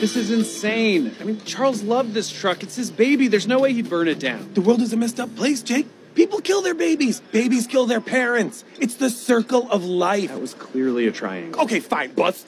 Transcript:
This is insane. I mean, Charles loved this truck. It's his baby. There's no way he'd burn it down. The world is a messed up place, Jake. People kill their babies. Babies kill their parents. It's the circle of life. That was clearly a triangle. Okay, fine. Bust